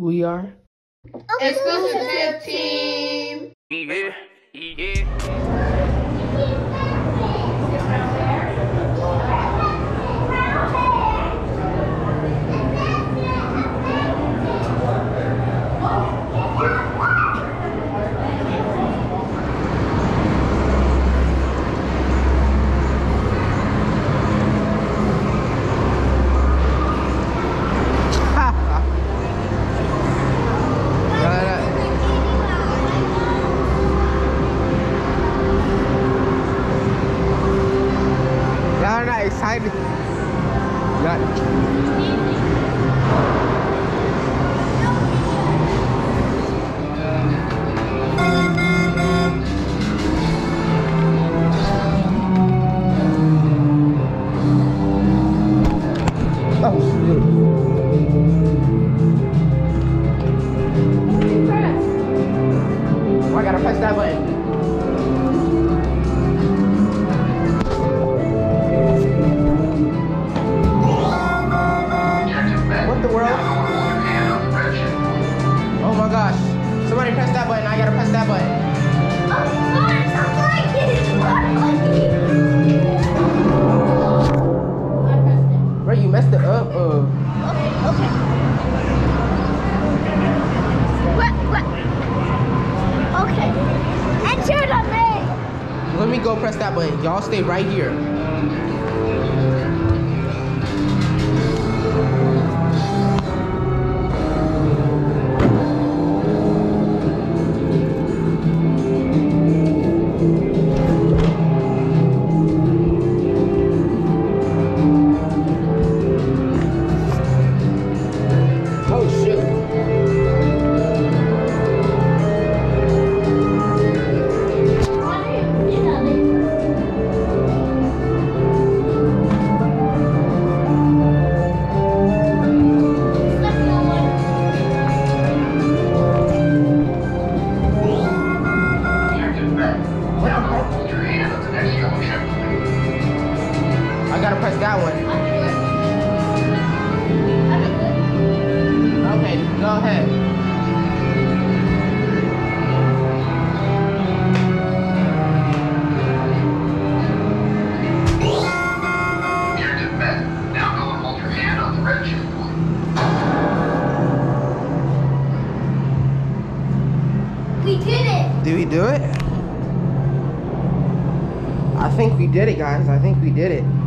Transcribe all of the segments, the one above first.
We are Exclusitive Team. Yeah, go press that button. Y'all stay right here. guys. I think we did it.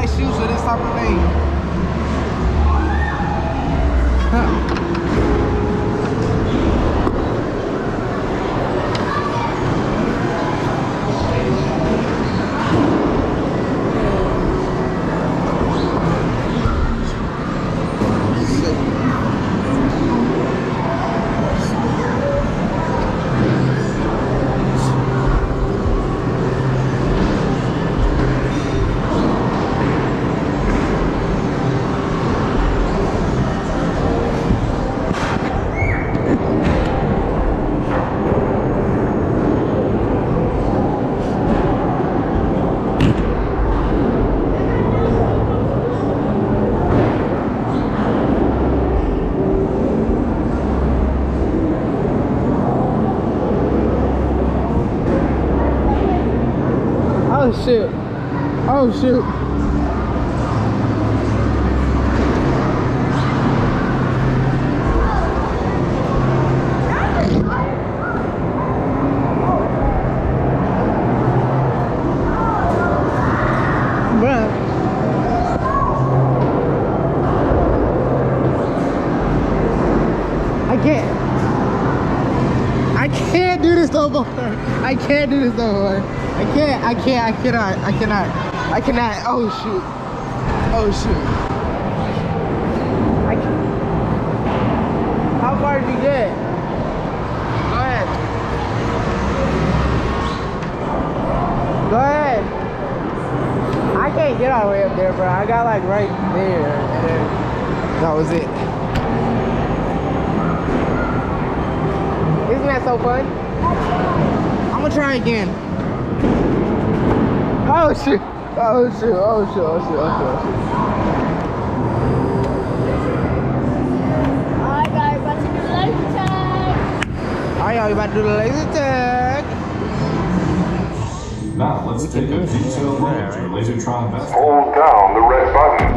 nice shoes for this type of thing. Oh shoot. I can't can't do this no more. I can't do this no more. I can't. I can't. I cannot. I cannot. I cannot. Oh shoot. Oh shoot. I can't. How far did you get? Go ahead. Go ahead. I can't get all the way up there, bro. I got like right there, and then that was it. Isn't that so fun? I'm gonna try again. Oh shoot! Oh shoot! Oh shoot! Oh shoot! Oh shoot! Oh shoot! Alright, guys, about to do laser tag. Alright, y'all, we about to do the laser tag. Now let's take a detailed look at your Lasertron best. Hold down the red button.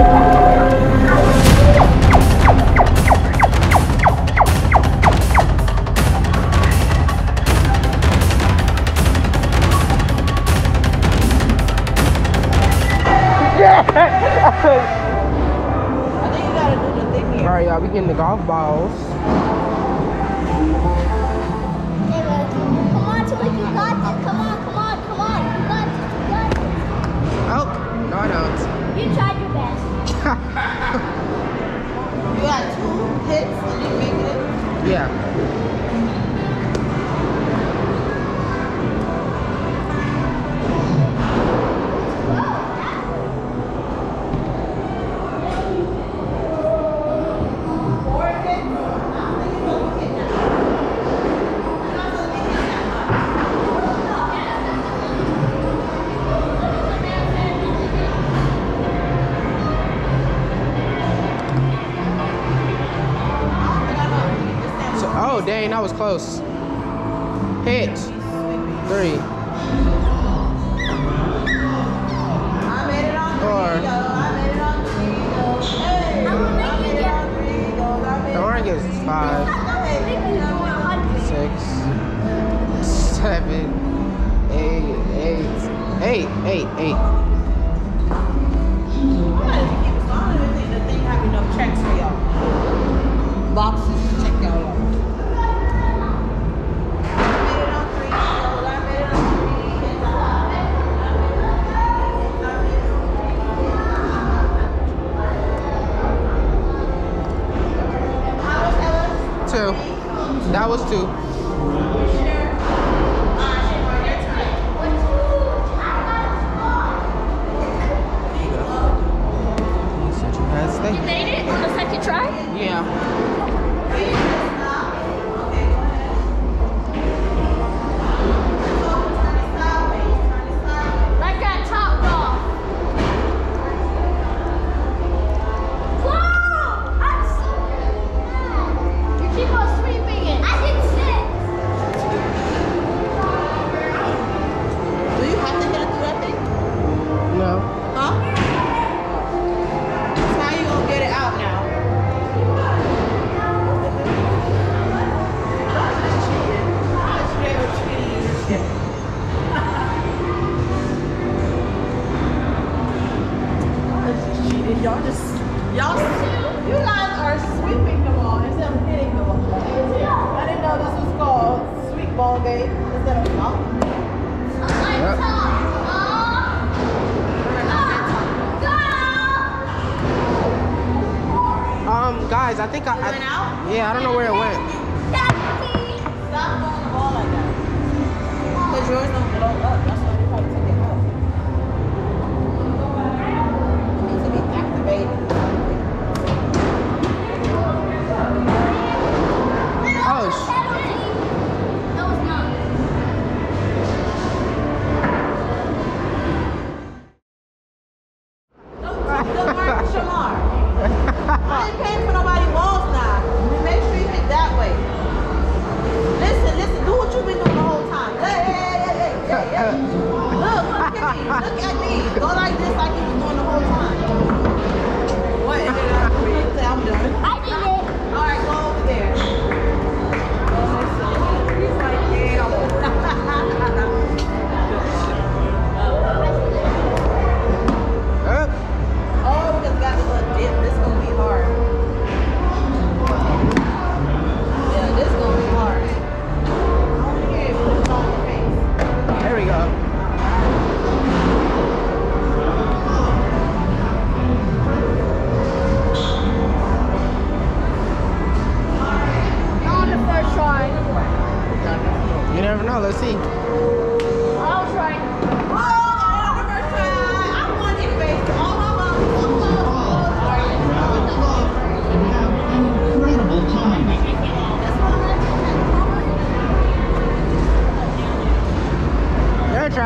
All get- on three, go. I made The orange is five, six, seven, eight, eight, eight, eight, eight. Why did you keep Two. Yeah. Y'all just, y'all, you guys are sweeping the ball instead of hitting the ball. I didn't know this was called sweep ball game. instead of y'all. Um, guys, I think I, I yeah, I don't know.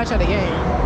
Trash at the game.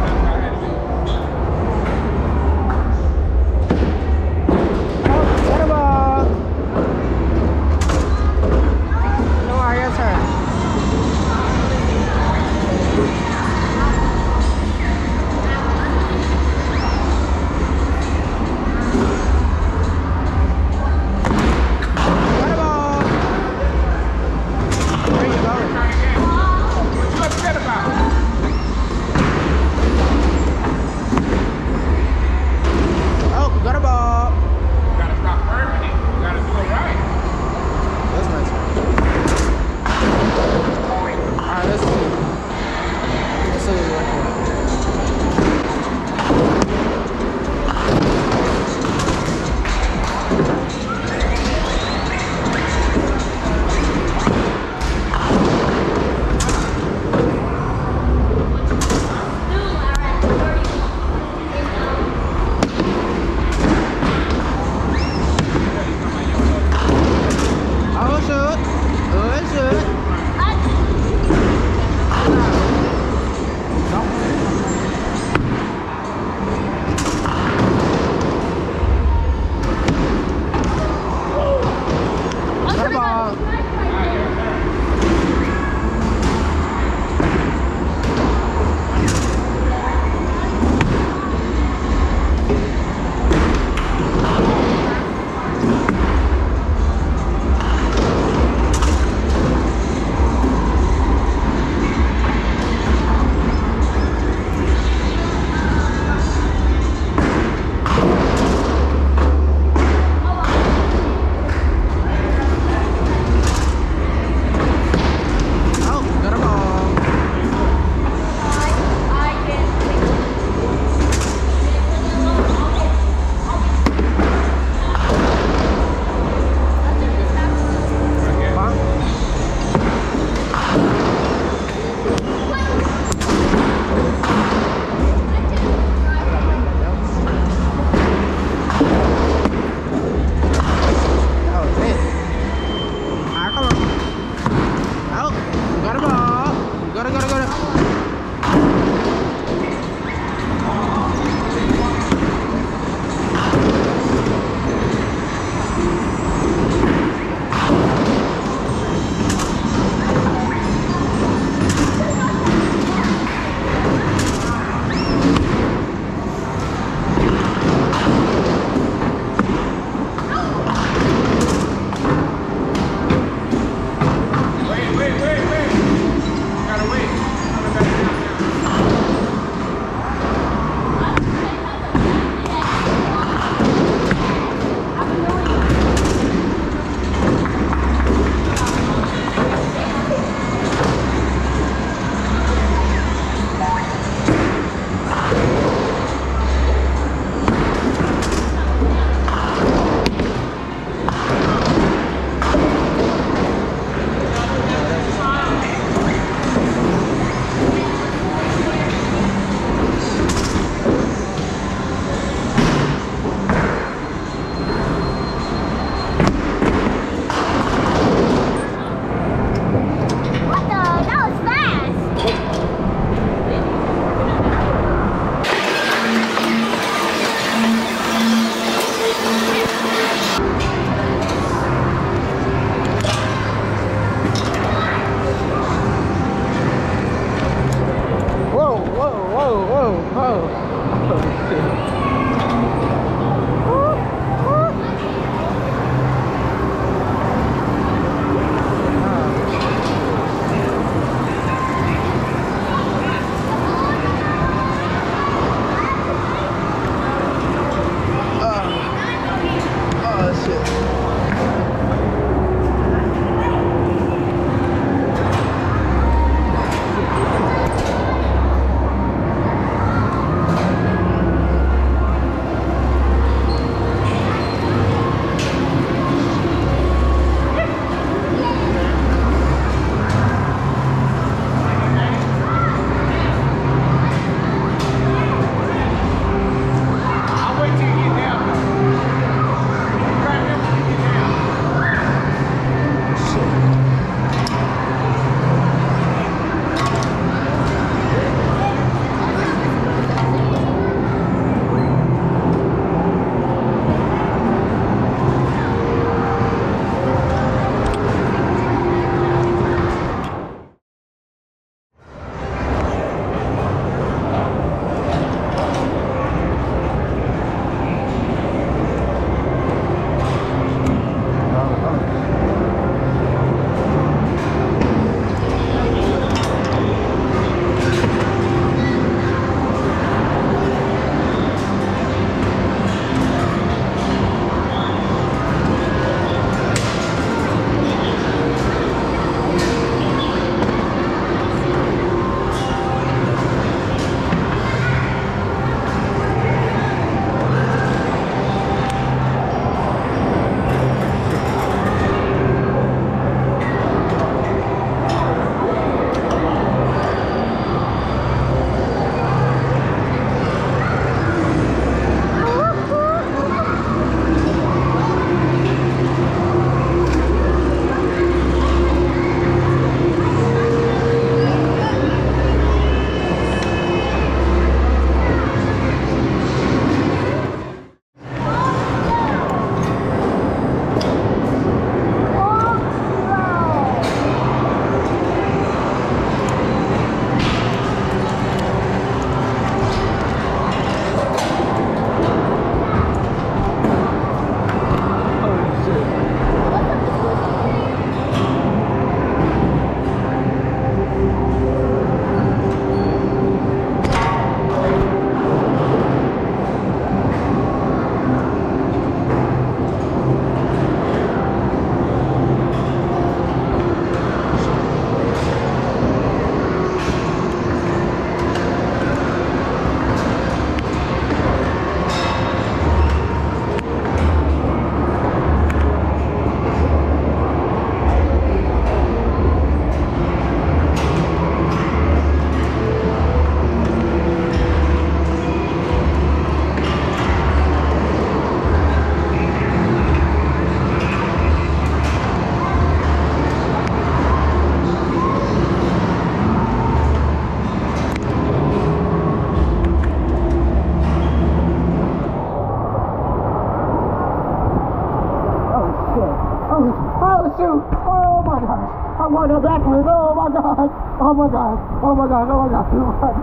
Oh my god, oh my god, oh my god.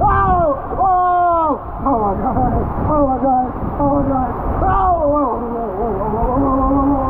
Oh! Oh! Oh my god. Oh my god. Oh my god. Oh! Whoa, whoa, whoa, whoa, whoa, whoa, whoa, whoa.